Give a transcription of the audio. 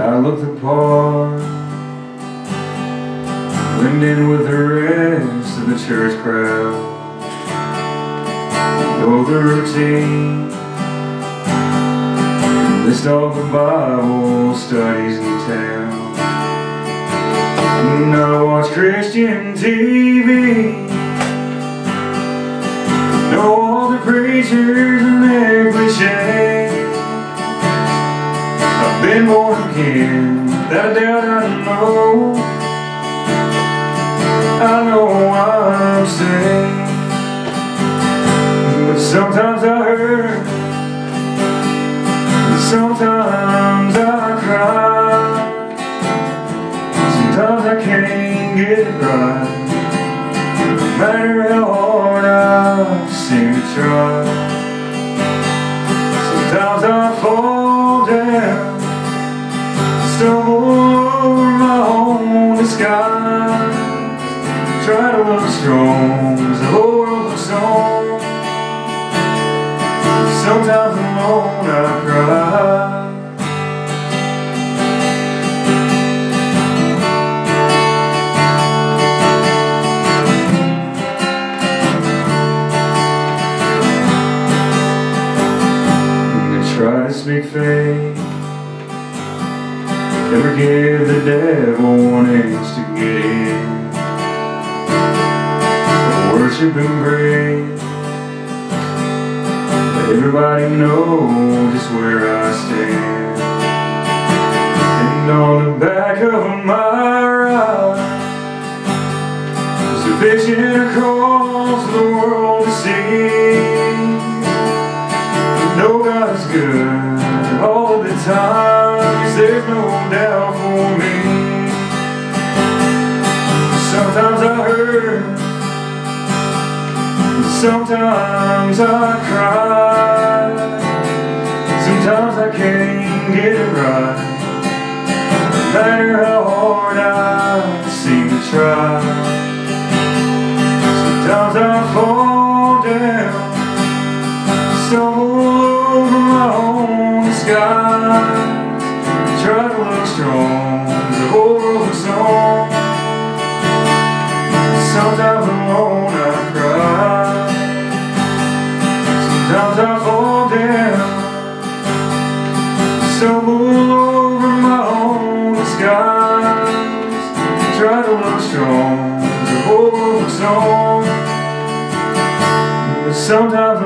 I looked the part Blending with the rest of the church crowd. Know the routine List all the Bible studies in town. And I watch Christian TV Know all the preachers and their cliches been born again, a doubt I know. I know I'm saved But sometimes I hurt. Sometimes I cry. Sometimes I can't get it right. No matter how disguise Try to look strong as the whole world looks on. Sometimes alone I cry. Try to speak faith Never give the devil warnings to get in. Worship and praise. Let everybody know just where I stand. And on the back of my ride There's a vision across Sometimes I hurt. Sometimes I cry Sometimes alone I cry. Sometimes I fall down. Stumble over my own disguise. Try to look strong world looks on But sometimes